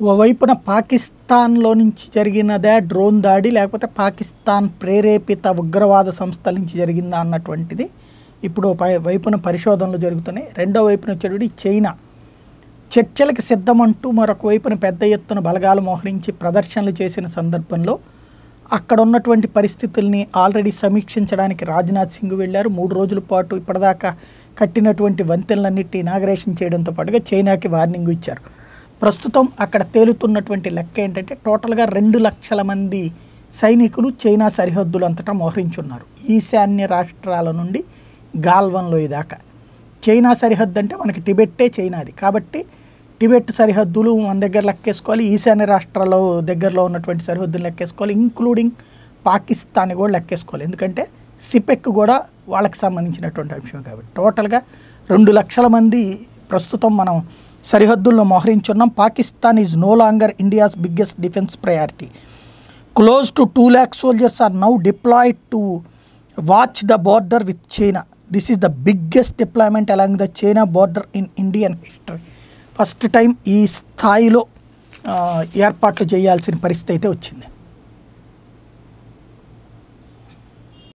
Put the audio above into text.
ఓవైపున పాకిస్తాన్లో నుంచి జరిగినదే డ్రోన్ దాడి లేకపోతే పాకిస్తాన్ ప్రేరేపిత ఉగ్రవాద సంస్థల నుంచి జరిగిందా అన్నటువంటిది ఇప్పుడు పై వైపున పరిశోధనలు జరుగుతున్నాయి. రెండో వైపున వచ్చేటువంటి చైనా. చర్చలకు సిద్ధమంటూ మరొక వైపున పెద్ద ఎత్తున బలగాలు మోహరించి ప్రదర్శనలు చేసిన సందర్భంలో అక్కడ ఉన్నటువంటి పరిస్థితుల్ని ఆల్రెడీ సమీక్షించడానికి రాజ్నాథ్ సింగ్ వెళ్ళారు. మూడు రోజుల పాటు ఇప్పటిదాకా కట్టినటువంటి వంతెనలన్నిటి ఇనాగరేషన్ చేయడంతో పాటుగా చైనాకి వార్నింగ్ ఇచ్చారు. ప్రస్తుతం అక్కడ తేలుతున్నటువంటి లెక్క ఏంటంటే టోటల్గా రెండు లక్షల మంది సైనికులు చైనా సరిహద్దులంతటా మోహరించున్నారు. ఈశాన్య రాష్ట్రాల నుండి గాల్వన్లోయ దాకా చైనా సరిహద్దు అంటే మనకి టిబెట్టే చైనాది. కాబట్టి టిబెట్ సరిహద్దులు మన దగ్గర లెక్కేసుకోవాలి. ఈశాన్య రాష్ట్రాల దగ్గరలో ఉన్నటువంటి సరిహద్దులు లెక్కేసుకోవాలి. ఇంక్లూడింగ్ పాకిస్తాన్ కూడా లెక్కేసుకోవాలి. ఎందుకంటే సిపెక్ కూడా వాళ్ళకి సంబంధించినటువంటి అంశం కాబట్టి టోటల్గా రెండు లక్షల మంది ప్రస్తుతం మనం సరిహద్దుల్లో మోహరించున్నాం. Pakistan is no longer India's biggest defence priority close to two lakh soldiers are now deployed to watch the border with China this is the biggest deployment along the China border in Indian history first time ఈ స్థాయిలో ఏర్పాట్లు చేయాల్సిన పరిస్థితి అయితే వచ్చింది.